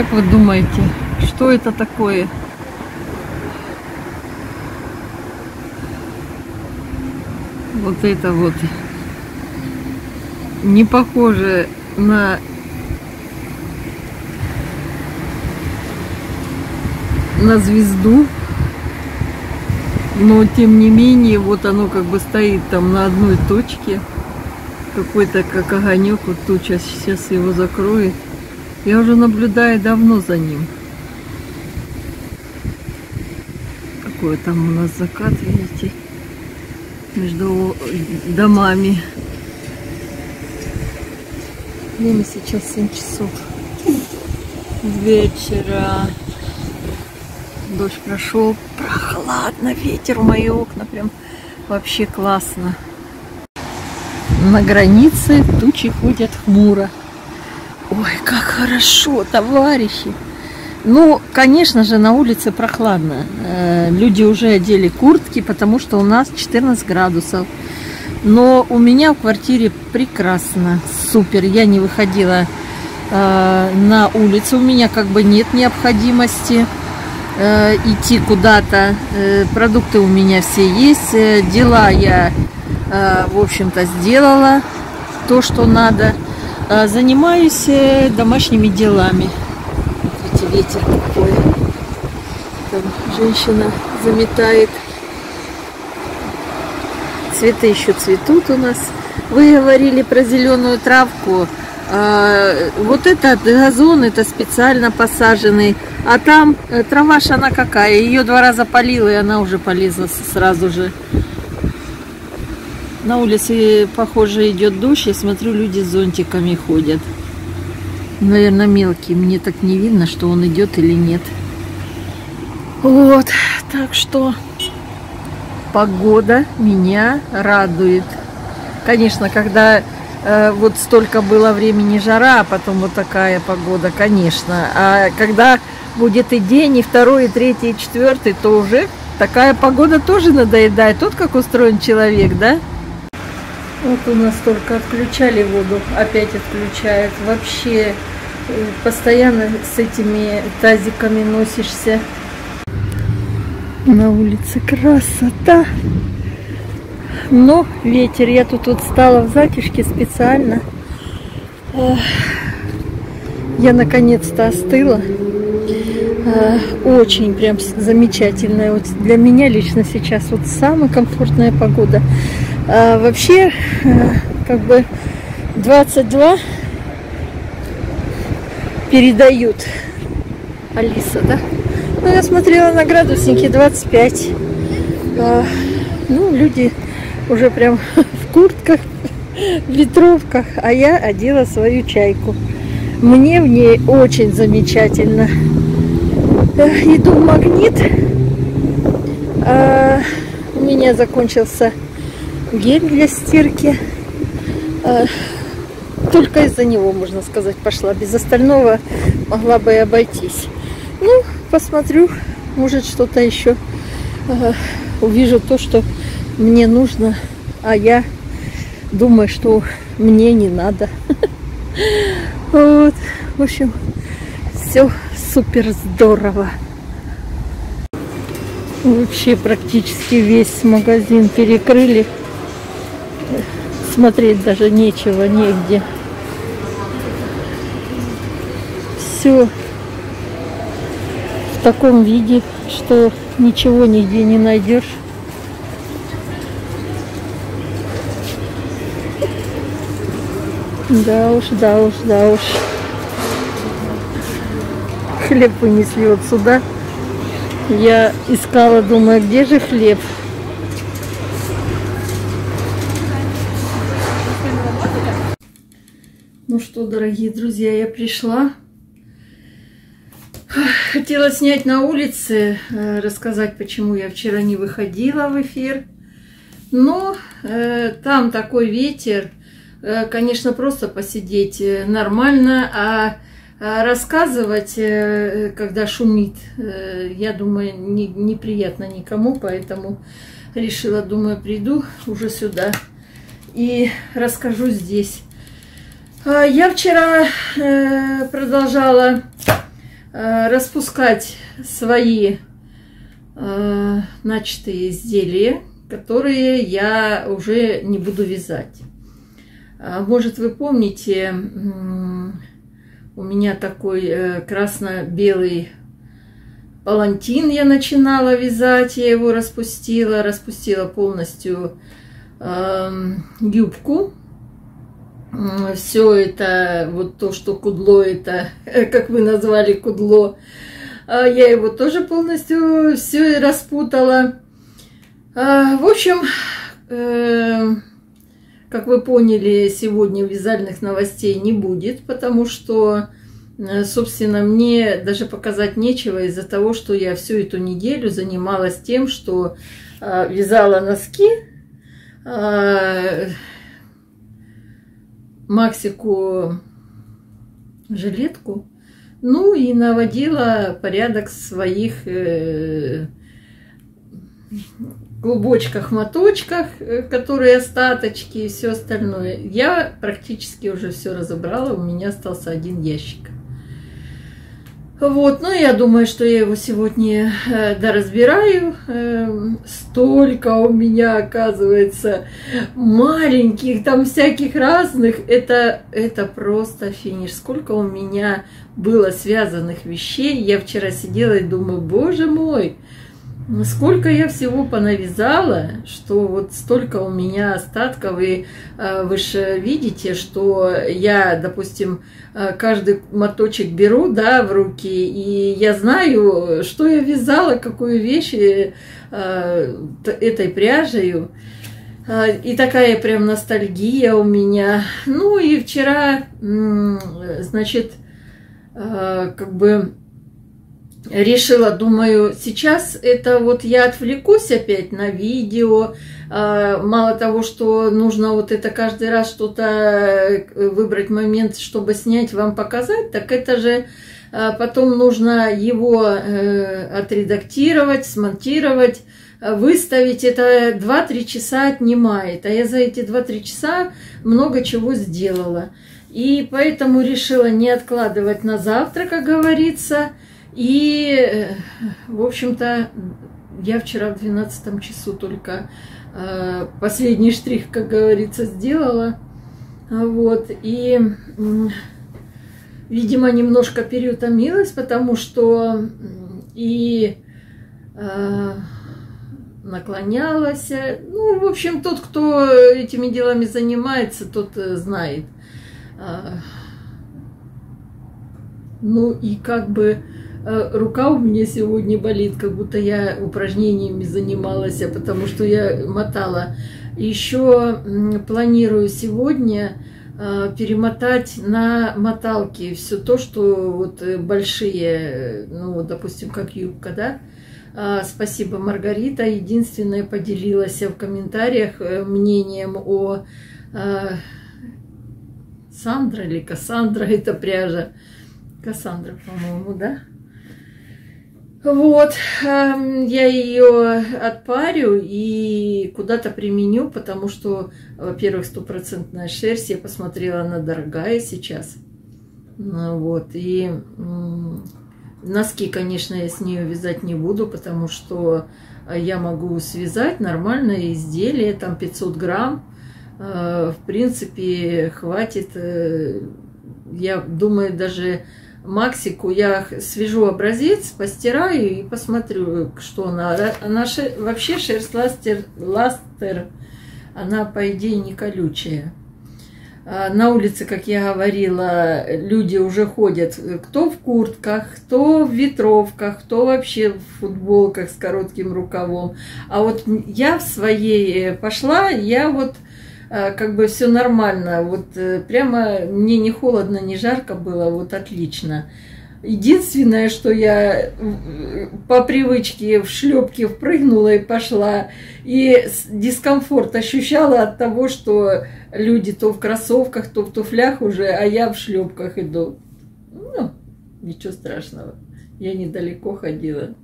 Как вы думаете, что это такое? Вот это вот не похоже на на звезду, но тем не менее вот оно как бы стоит там на одной точке, какой-то как огонек, вот туча сейчас его закроет. Я уже наблюдаю давно за ним. Какой там у нас закат, видите, между домами. Время сейчас 7 часов вечера. Дождь прошел, прохладно, ветер в мои окна, прям вообще классно. На границе тучи ходят хмуро. Ой, как хорошо, товарищи! Ну, конечно же, на улице прохладно. Э, люди уже одели куртки, потому что у нас 14 градусов. Но у меня в квартире прекрасно, супер. Я не выходила э, на улицу, у меня как бы нет необходимости э, идти куда-то. Продукты у меня все есть, дела я, в общем-то, сделала то, что надо. Э, занимаюсь э, домашними делами. Видите, ветер какой. Там женщина заметает цветы еще цветут у нас. Вы говорили про зеленую травку. А, вот этот газон, это специально посаженный. А там э, трава она какая. Ее два раза полила, и она уже полезла сразу же. На улице, похоже, идет дождь. Я смотрю, люди с зонтиками ходят. Наверное, мелкий. Мне так не видно, что он идет или нет. Вот, так что погода меня радует. Конечно, когда э, вот столько было времени жара, а потом вот такая погода, конечно. А когда будет и день, и второй, и третий, и четвертый, то уже такая погода тоже надоедает. Тут как устроен человек, да? Вот у нас только отключали воду, опять отключают. Вообще э, постоянно с этими тазиками носишься. На улице красота. Но ветер. Я тут вот стала в затишке специально. Я наконец-то остыла. Очень прям замечательная. Вот для меня лично сейчас вот самая комфортная погода. А вообще, как бы 22 передают. Алиса, да? Ну, я смотрела на градусники 25. А, ну, люди уже прям в куртках, в ветровках, а я одела свою чайку. Мне в ней очень замечательно. Иду в магнит. А, у меня закончился гель для стирки. А, только из-за него, можно сказать, пошла. Без остального могла бы и обойтись. Ну, посмотрю, может что-то еще э, увижу то, что мне нужно, а я думаю, что мне не надо. Вот, в общем, все супер здорово. Вообще практически весь магазин перекрыли. Смотреть даже нечего, негде. Все в таком виде, что ничего нигде не найдешь. Да уж, да уж, да уж. Хлеб вынесли вот сюда. Я искала, думаю, где же хлеб? Ну что, дорогие друзья, я пришла. Хотела снять на улице, э, рассказать, почему я вчера не выходила в эфир. Но э, там такой ветер, э, конечно, просто посидеть э, нормально, а, а рассказывать, э, когда шумит, я думаю, не, неприятно никому, поэтому решила, думаю, приду уже сюда и расскажу здесь. А, я вчера э, продолжала э, распускать свои э, начатые изделия, которые я уже не буду вязать. А, может, вы помните, у меня такой красно-белый палантин я начинала вязать, я его распустила, распустила полностью э, юбку. Все это, вот то, что кудло, это, как вы назвали кудло, а, я его тоже полностью все распутала. А, в общем, э, как вы поняли, сегодня вязальных новостей не будет, потому что, э, собственно, мне даже показать нечего из-за того, что я всю эту неделю занималась тем, что э, вязала носки, э, Максику жилетку, ну и наводила порядок в своих клубочках, моточках, э, которые остаточки и все остальное. Я практически уже все разобрала, у меня остался один ящик. Вот, ну я думаю, что я его сегодня э, доразбираю. Э, столько у меня оказывается маленьких, там всяких разных. Это, это просто финиш. Сколько у меня было связанных вещей. Я вчера сидела и думаю, боже мой, Сколько я всего понавязала, что вот столько у меня остатков, и э, вы же видите, что я, допустим, э, каждый моточек беру, да, в руки, и я знаю, что я вязала, какую вещь э, этой пряжей. И такая прям ностальгия у меня. Ну и вчера, значит, как бы решила, думаю, сейчас это вот я отвлекусь опять на видео, а, мало того, что нужно вот это каждый раз что-то э, выбрать момент, чтобы снять, вам показать, так это же а, потом нужно его э, отредактировать, смонтировать, выставить, это 2-3 часа отнимает, а я за эти 2-3 часа много чего сделала. И поэтому решила не откладывать на завтра, как говорится, и, э, в общем-то, я вчера в 12 часу только э, последний штрих, как говорится, сделала. Вот, и, видимо, немножко переутомилась, потому что и э, наклонялась. Ну, в общем, тот, кто этими делами занимается, тот знает. Ну, и как бы рука у меня сегодня болит, как будто я упражнениями занималась, а потому что я мотала. Еще планирую сегодня э, перемотать на моталке все то, что вот э, большие, ну, допустим, как юбка, да, а, Спасибо, Маргарита. Единственное, поделилась в комментариях мнением о Сандра или Кассандра, это пряжа. Кассандра, по-моему, да? Вот, эм, я ее отпарю и куда-то применю, потому что, во-первых, стопроцентная шерсть, я посмотрела, она дорогая сейчас. Ну вот, и носки, конечно, я с нее вязать не буду, потому что я могу связать нормальное изделие, там 500 грамм, э, в принципе, хватит, э, я думаю, даже Максику я свяжу образец, постираю и посмотрю, что она. Она ше, вообще шерсть ластер, ластер, она, по идее, не колючая. А на улице, как я говорила, люди уже ходят, кто в куртках, кто в ветровках, кто вообще в футболках с коротким рукавом. А вот я в своей пошла, я вот как бы все нормально. Вот э, прямо мне не холодно, не жарко было, вот отлично. Единственное, что я э, по привычке в шлепки впрыгнула и пошла, и дискомфорт ощущала от того, что люди то в кроссовках, то в туфлях уже, а я в шлепках иду. Ну, ничего страшного. Я недалеко ходила.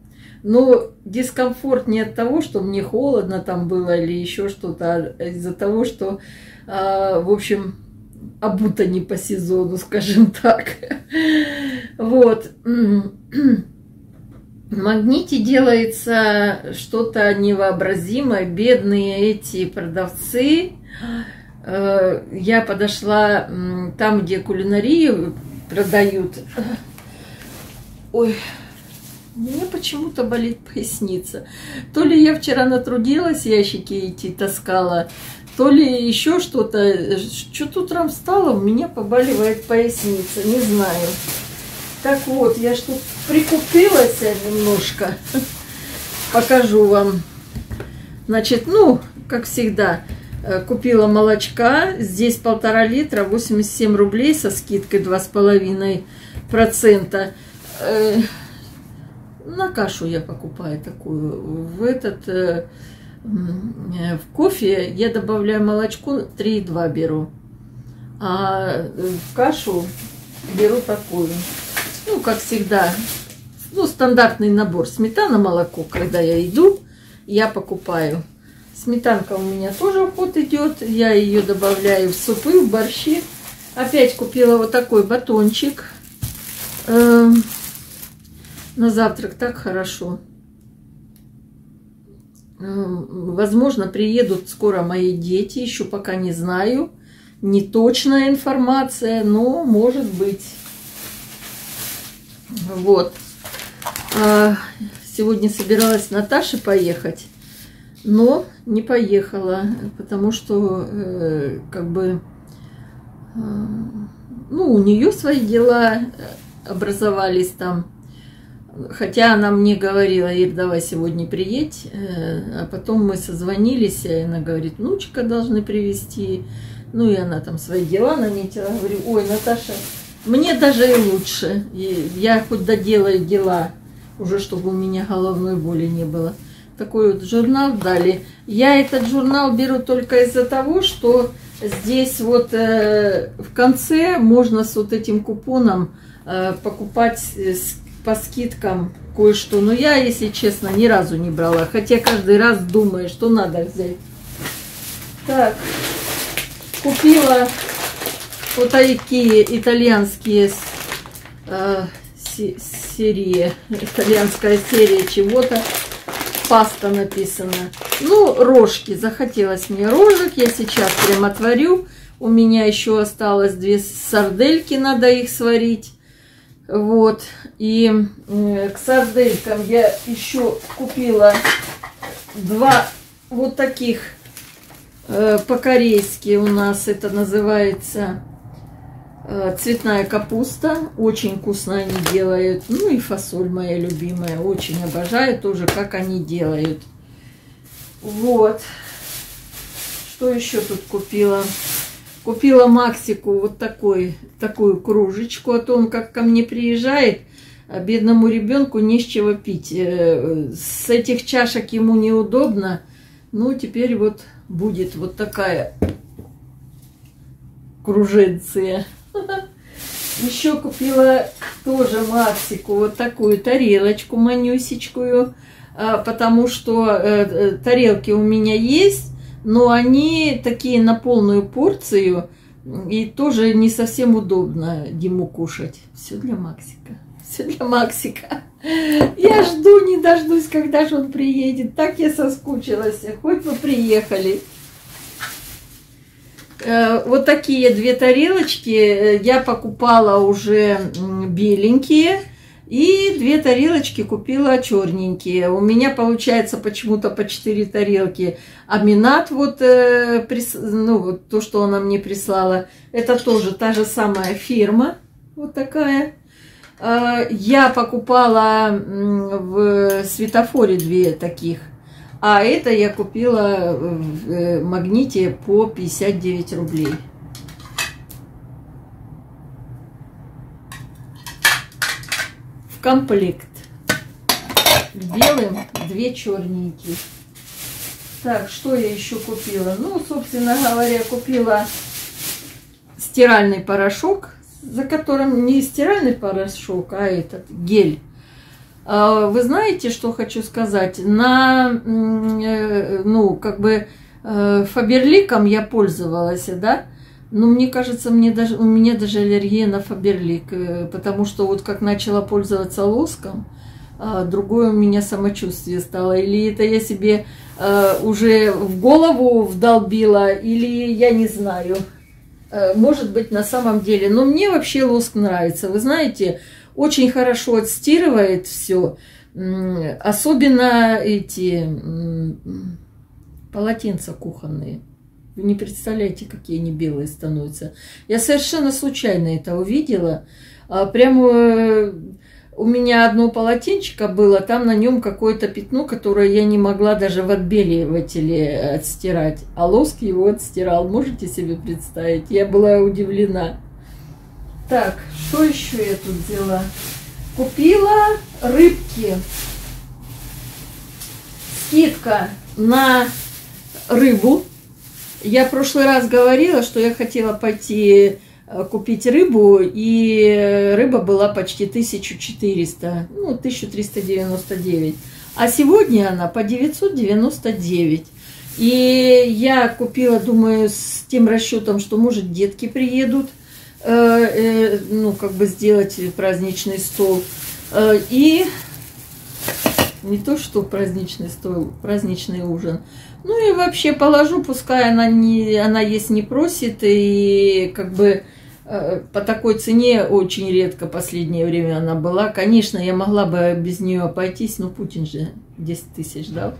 Но дискомфорт не от того, что мне холодно там было или еще что-то, а из-за того, что, а, в общем, обута не по сезону, скажем так. Вот. В магните делается что-то невообразимое. Бедные эти продавцы. Э, я подошла там, где кулинарию продают. Ой, мне почему-то болит поясница. То ли я вчера натрудилась, ящики идти таскала, то ли еще что-то. Что-то утром встала, у меня побаливает поясница, не знаю. Так вот, я что прикупилась немножко. Покажу вам. Значит, ну, как всегда, э, купила молочка. Здесь полтора литра, 87 рублей со скидкой 2,5%. Э, на кашу я покупаю такую. В этот э, в кофе я добавляю молочко 3,2 беру. А в кашу беру такую ну, как всегда, ну, стандартный набор сметана, молоко. Когда я иду, я покупаю. Сметанка у меня тоже в ход идет. Я ее добавляю в супы, в борщи. Опять купила вот такой батончик. На завтрак так хорошо. Э, возможно, приедут скоро мои дети, еще пока не знаю. Не точная информация, но может быть. Вот. А, сегодня собиралась Наташе поехать, но не поехала, потому что э, как бы э, ну, у нее свои дела образовались там. Хотя она мне говорила, Ир, давай сегодня приедь. Э, а потом мы созвонились, и она говорит, внучка должны привезти. Ну, и она там свои дела наметила. Говорю, ой, Наташа, мне даже и лучше. Я хоть доделаю дела, уже чтобы у меня головной боли не было. Такой вот журнал дали. Я этот журнал беру только из-за того, что здесь вот э, в конце можно с вот этим купоном э, покупать с, по скидкам кое-что. Но я, если честно, ни разу не брала. Хотя каждый раз думаю, что надо взять. Так, купила вот такие итальянские э, серии, итальянская серия чего-то. Паста написано. Ну, рожки. Захотелось мне рожек. Я сейчас прям отварю. У меня еще осталось две сардельки, надо их сварить. Вот. И э, к сарделькам я еще купила два вот таких э, по-корейски у нас это называется Э, цветная капуста, очень вкусно они делают. Ну и фасоль моя любимая, очень обожаю тоже, как они делают. Вот. Что еще тут купила? Купила Максику вот такой, такую кружечку, а то он как ко мне приезжает, а бедному ребенку не с чего пить. Э, с этих чашек ему неудобно. Ну, теперь вот будет вот такая круженция. Еще купила тоже Максику вот такую тарелочку манюсечкую, а, потому что э, э, тарелки у меня есть, но они такие на полную порцию, и тоже не совсем удобно Диму кушать. Все для Максика. Все для Максика. Я жду, не дождусь, когда же он приедет. Так я соскучилась. Хоть бы приехали. Э, вот такие две тарелочки э, я покупала уже беленькие. И две тарелочки купила черненькие. У меня получается почему-то по четыре тарелки. Аминат, вот, э, прис... ну, вот то, что она мне прислала, это тоже та же самая фирма. Вот такая. Э, я покупала в светофоре две таких. А это я купила в э, магните по 59 рублей. Комплект. Белым, две черненькие. Так, что я еще купила? Ну, собственно говоря, купила стиральный порошок, за которым не стиральный порошок, а этот гель а, вы знаете, что хочу сказать? На, э, ну, как бы, э, Фаберликом я пользовалась, да, Ну, мне кажется, мне даже, у меня даже аллергия на фаберлик, э, потому что вот как начала пользоваться лоском, а, другое у меня самочувствие стало. Или это я себе э, уже в голову вдолбила, или я не знаю. Э, может быть, на самом деле. Но мне вообще лоск нравится. Вы знаете, очень хорошо отстирывает все. Особенно эти полотенца кухонные. Вы не представляете, какие они белые становятся. Я совершенно случайно это увидела. А, прямо э, у меня одно полотенчико было, там на нем какое-то пятно, которое я не могла даже в отбеливателе отстирать. А лоск его отстирал. Можете себе представить? Я была удивлена. Так, что еще я тут взяла? Купила рыбки. Скидка на рыбу. Я в прошлый раз говорила, что я хотела пойти э, купить рыбу, и рыба была почти 1400, ну, 1399. А сегодня она по 999. И я купила, думаю, с тем расчетом, что, может, детки приедут, э, э, ну, как бы сделать праздничный стол. Э, и не то, что праздничный стол, праздничный ужин. Ну и вообще положу, пускай она, не, она есть не просит, и как бы э, по такой цене очень редко последнее время она была. Конечно, я могла бы без нее обойтись, но Путин же 10 тысяч дал.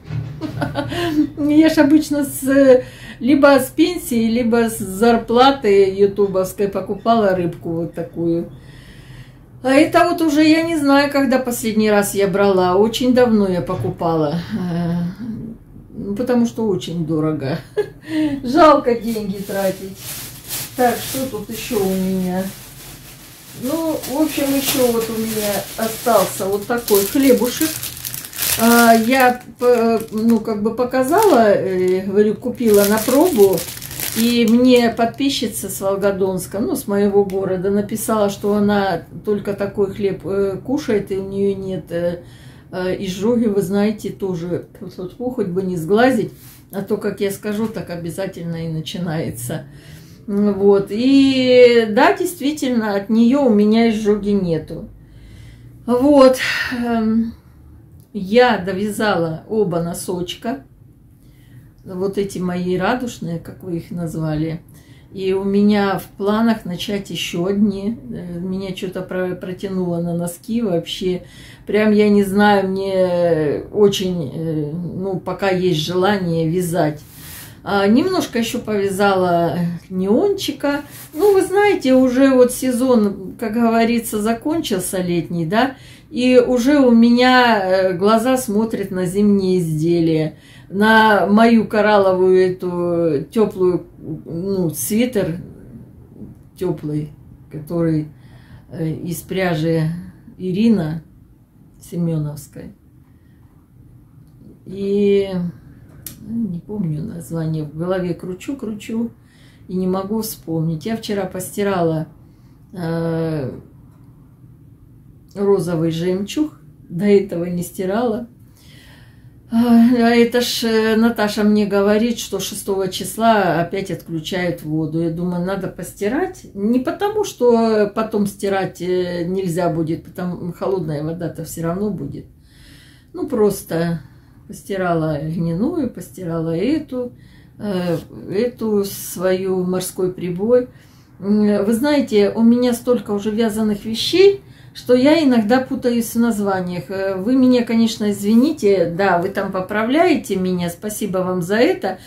Я ж обычно с, либо с пенсии, либо с зарплаты ютубовской покупала рыбку вот такую. А это вот уже я не знаю, когда последний раз я брала. Очень давно я покупала. Э, ну, потому что очень дорого. Жалко деньги тратить. Так, что тут еще у меня? Ну, в общем, еще вот у меня остался вот такой хлебушек. А, я, ну, как бы показала, э, говорю, купила на пробу. И мне подписчица с Волгодонска, ну, с моего города, написала, что она только такой хлеб э, кушает, и у нее нет э, э, изжоги, вы знаете, тоже. Фу, хоть бы не сглазить, а то, как я скажу, так обязательно и начинается. Вот. И да, действительно, от нее у меня изжоги нету. Вот. Эм, я довязала оба носочка вот эти мои радужные, как вы их назвали. И у меня в планах начать еще одни. Э, меня что-то протянуло на носки вообще. Прям я не знаю, мне очень, э, ну, пока есть желание вязать. А, немножко еще повязала неончика. Ну, вы знаете, уже вот сезон, как говорится, закончился летний, да, и уже у меня э, глаза смотрят на зимние изделия на мою коралловую эту теплую, ну, свитер теплый, который э, из пряжи Ирина Семеновской. И ну, не помню название, в голове кручу, кручу и не могу вспомнить. Я вчера постирала э, розовый жемчуг, до этого не стирала. А это ж э, Наташа мне говорит, что 6 числа опять отключают воду. Я думаю, надо постирать. Не потому, что потом стирать э, нельзя будет, потому холодная вода-то все равно будет. Ну, просто постирала льняную, постирала эту, э, эту свою морской прибой. Вы знаете, у меня столько уже вязаных вещей, что я иногда путаюсь в названиях. Э, вы меня, конечно, извините, да, вы там поправляете меня, спасибо вам за это.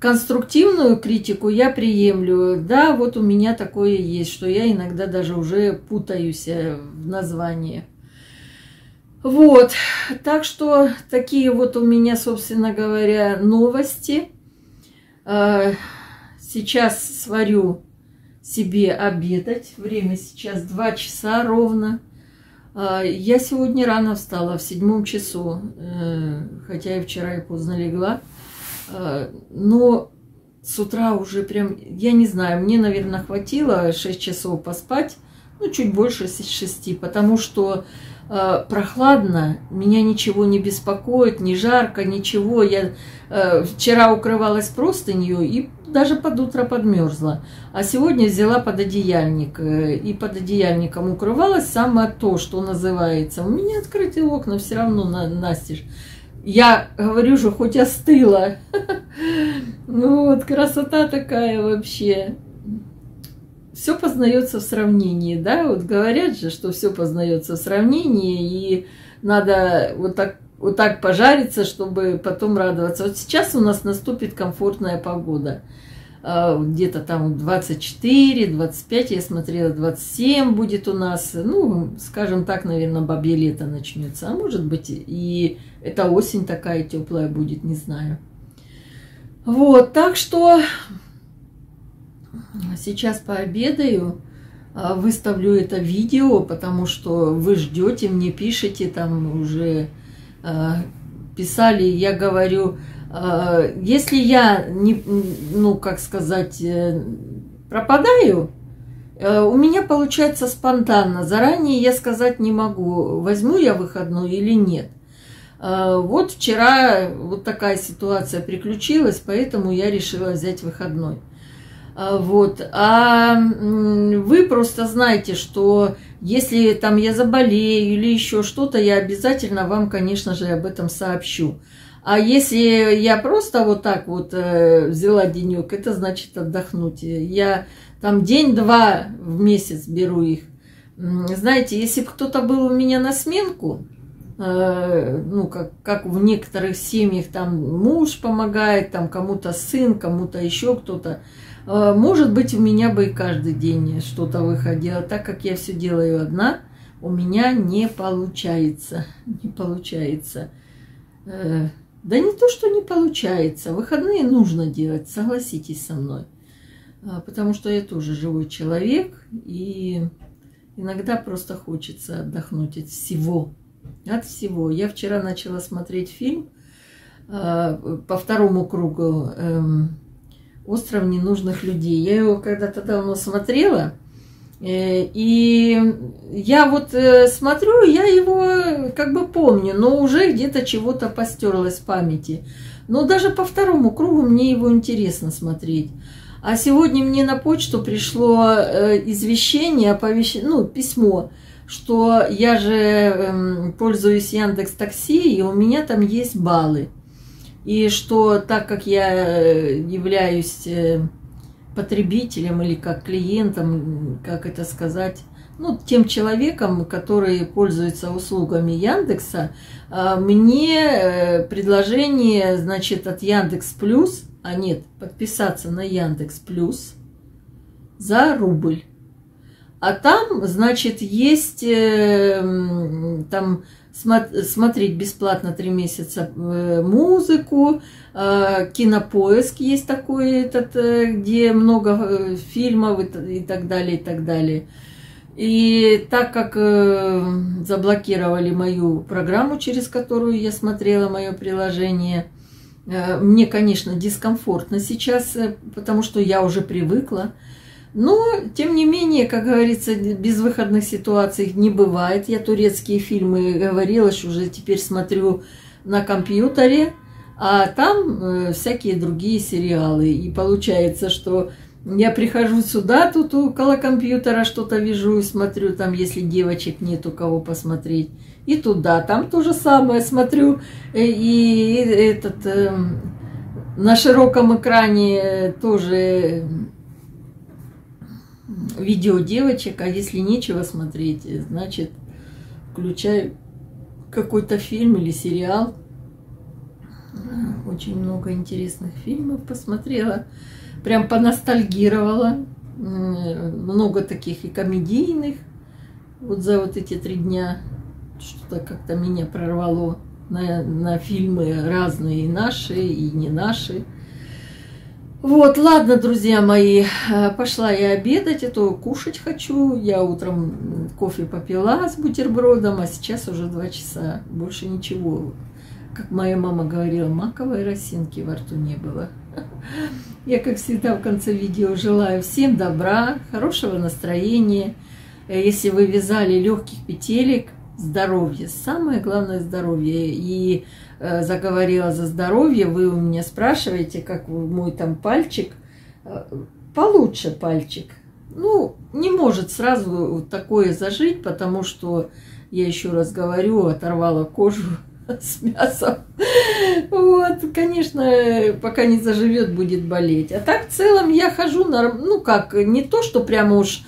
Конструктивную критику я приемлю. Да, вот у меня такое есть, что я иногда даже уже путаюсь э, в названии. Вот, так что такие вот у меня, собственно говоря, новости. Э, сейчас сварю себе обедать. Время сейчас 2 часа ровно. А, я сегодня рано встала, в седьмом часу, э, хотя и вчера и поздно легла. А, но с утра уже прям, я не знаю, мне, наверное, хватило 6 часов поспать, ну, чуть больше шести, потому что э, прохладно, меня ничего не беспокоит, не жарко, ничего. Я э, вчера укрывалась простынью и даже под утро подмерзла. А сегодня взяла пододеяльник э, и под одеяльником укрывалась самое то, что называется. У меня открытые окна все равно на, настежь. Я говорю же, хоть остыла. Ну вот, красота такая вообще все познается в сравнении, да, вот говорят же, что все познается в сравнении, и надо вот так, вот так пожариться, чтобы потом радоваться. Вот сейчас у нас наступит комфортная погода. А, где-то там 24, 25, я смотрела, 27 будет у нас. Ну, скажем так, наверное, бабье лето начнется. А может быть, и эта осень такая теплая будет, не знаю. Вот, так что Сейчас пообедаю, а, выставлю это видео, потому что вы ждете, мне пишете, там уже писали, я говорю, а, если я не, ну как сказать, э, пропадаю, э, у меня получается спонтанно. Заранее я сказать не могу, возьму я выходной или нет. Вот вчера вот такая ситуация приключилась, поэтому я решила взять выходной. А, вот. А вы просто знаете, что если там я заболею или еще что-то, я обязательно вам, конечно же, об этом сообщу. А если я просто вот так вот э, взяла денек, это значит отдохнуть. Я там день-два в месяц беру их. Знаете, если бы кто-то был у меня на сменку, э, ну, как, как в некоторых семьях, там муж помогает, там кому-то сын, кому-то еще кто-то, может быть, у меня бы и каждый день что-то выходило. Так как я все делаю одна, у меня не получается. Не получается. Э, да не то, что не получается. Выходные нужно делать, согласитесь со мной. А, потому что я тоже живой человек, и иногда просто хочется отдохнуть от всего. От всего. Я вчера начала смотреть фильм э, по второму кругу эм, «Остров ненужных людей». Я его когда-то давно смотрела, э, и я вот э, смотрю, я его как бы помню, но уже где-то чего-то постерлось в памяти. Но даже по второму кругу мне его интересно смотреть. А сегодня мне на почту пришло э, извещение, оповещ... ну, письмо, что я же эм, пользуюсь Яндекс Такси, и у меня там есть баллы и что так как я э, являюсь э, потребителем или как клиентом, как это сказать, ну, тем человеком, который пользуется услугами Яндекса, а, мне э, предложение, значит, от Яндекс Плюс, а нет, подписаться на Яндекс Плюс за рубль. А там, значит, есть там смотреть бесплатно три месяца э, музыку, э, кинопоиск есть такой, этот, э, где много фильмов и так далее, и так далее. И так как заблокировали мою программу, через которую я смотрела мое приложение, мне, конечно, дискомфортно сейчас, потому что я уже привыкла. Но, тем не менее, как говорится, без выходных ситуаций не бывает. Я турецкие фильмы говорила, что уже теперь смотрю на компьютере, а там э, всякие другие сериалы. И получается, что я прихожу сюда, тут около компьютера что-то вижу и смотрю, там, если девочек нет у кого посмотреть. И туда, там то же самое смотрю. Э, и этот, э, на широком экране тоже видео девочек, а если нечего смотреть, значит, включаю какой-то фильм или сериал. Очень много интересных фильмов посмотрела, прям поностальгировала. Много таких и комедийных. Вот за вот эти три дня что-то как-то меня прорвало на, на фильмы разные, и наши, и не наши. Вот, ладно, друзья мои, э, пошла я обедать, а то кушать хочу. Я утром кофе попила с бутербродом, а сейчас уже два часа, больше ничего. Как моя мама говорила, маковой росинки во рту не было. Я, как всегда, в конце видео желаю всем добра, хорошего настроения. Э, если вы вязали легких петелек, здоровье, самое главное здоровье. И заговорила за здоровье, вы у меня спрашиваете, как мой там пальчик, э, получше пальчик. Ну, не может сразу такое зажить, потому что, я еще раз говорю, оторвала кожу с мясом. Вот, конечно, пока не заживет, будет болеть. А так в целом я хожу, ну как, не то, что прямо уж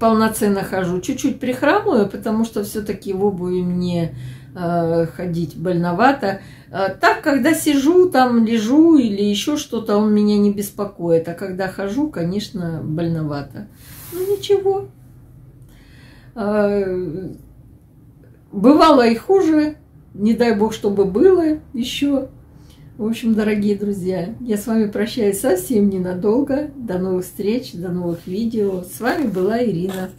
полноценно хожу, чуть-чуть прихрамываю, потому что все-таки в обуви мне э, ходить больновато. А так, когда сижу, там лежу или еще что-то, он меня не беспокоит. А когда хожу, конечно, больновато. Ну ничего. Э, бывало и хуже. Не дай бог, чтобы было еще. В общем, дорогие друзья, я с вами прощаюсь совсем ненадолго. До новых встреч, до новых видео. С вами была Ирина.